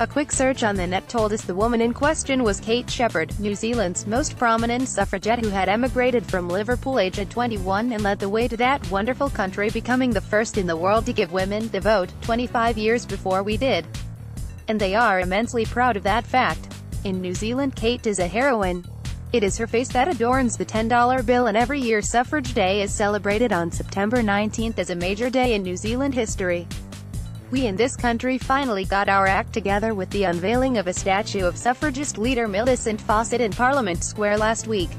A quick search on the net told us the woman in question was Kate Sheppard, New Zealand's most prominent suffragette who had emigrated from Liverpool aged 21 and led the way to that wonderful country becoming the first in the world to give women the vote, 25 years before we did. And they are immensely proud of that fact. In New Zealand Kate is a heroine. It is her face that adorns the $10 bill and every year Suffrage Day is celebrated on September 19 as a major day in New Zealand history. We in this country finally got our act together with the unveiling of a statue of suffragist leader Millicent Fawcett in Parliament Square last week.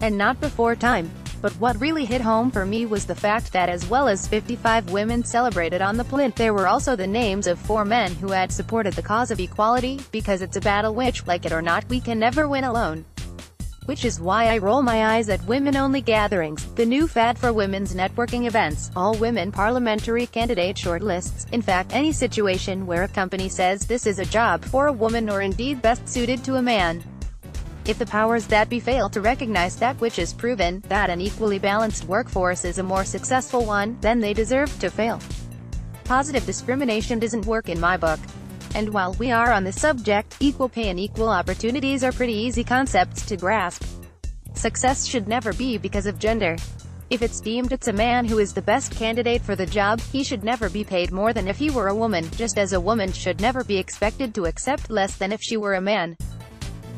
And not before time. But what really hit home for me was the fact that as well as 55 women celebrated on the plinth there were also the names of four men who had supported the cause of equality, because it's a battle which, like it or not, we can never win alone which is why I roll my eyes at women-only gatherings, the new fad for women's networking events, all-women parliamentary candidate shortlists, in fact any situation where a company says this is a job for a woman or indeed best suited to a man. If the powers that be fail to recognize that which is proven, that an equally balanced workforce is a more successful one, then they deserve to fail. Positive discrimination doesn't work in my book. And while we are on the subject, equal pay and equal opportunities are pretty easy concepts to grasp. Success should never be because of gender. If it's deemed it's a man who is the best candidate for the job, he should never be paid more than if he were a woman, just as a woman should never be expected to accept less than if she were a man.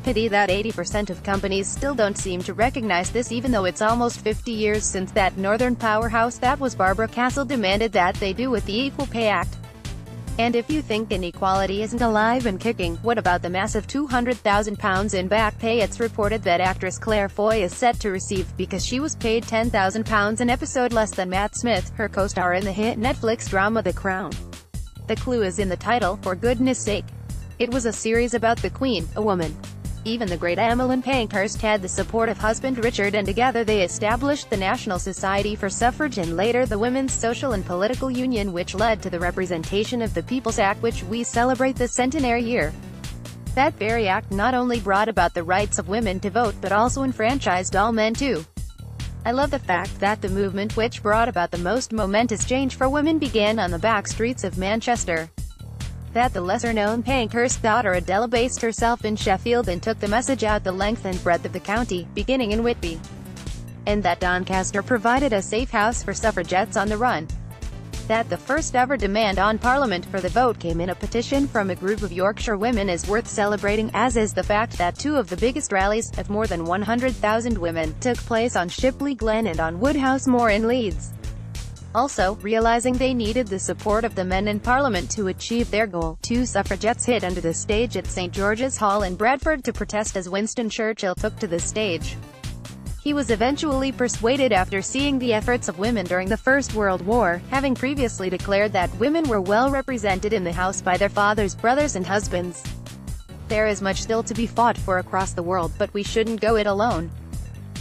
Pity that 80% of companies still don't seem to recognize this even though it's almost 50 years since that northern powerhouse that was Barbara Castle demanded that they do with the Equal Pay Act. And if you think inequality isn't alive and kicking, what about the massive £200,000 in back pay it's reported that actress Claire Foy is set to receive, because she was paid £10,000 an episode less than Matt Smith, her co-star in the hit Netflix drama The Crown. The clue is in the title, for goodness sake. It was a series about the Queen, a woman, even the great Emmeline Pankhurst had the support of husband Richard and together they established the National Society for Suffrage and later the Women's Social and Political Union which led to the Representation of the People's Act which we celebrate this centenary year. That very act not only brought about the rights of women to vote but also enfranchised all men too. I love the fact that the movement which brought about the most momentous change for women began on the back streets of Manchester that the lesser-known Pankhurst daughter Adela based herself in Sheffield and took the message out the length and breadth of the county, beginning in Whitby. And that Doncaster provided a safe house for suffragettes on the run. That the first ever demand on Parliament for the vote came in a petition from a group of Yorkshire women is worth celebrating, as is the fact that two of the biggest rallies, of more than 100,000 women, took place on Shipley Glen and on Woodhouse Moor in Leeds. Also, realizing they needed the support of the men in Parliament to achieve their goal, two suffragettes hid under the stage at St George's Hall in Bradford to protest as Winston Churchill took to the stage. He was eventually persuaded after seeing the efforts of women during the First World War, having previously declared that women were well represented in the House by their fathers, brothers and husbands. There is much still to be fought for across the world, but we shouldn't go it alone.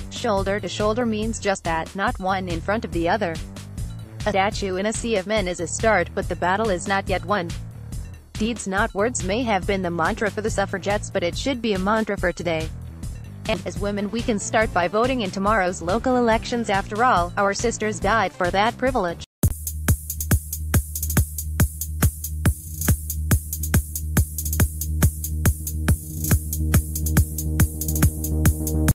Shoulder to shoulder means just that, not one in front of the other. A statue in a sea of men is a start, but the battle is not yet won. Deeds not words may have been the mantra for the suffragettes but it should be a mantra for today. And, as women we can start by voting in tomorrow's local elections after all, our sisters died for that privilege.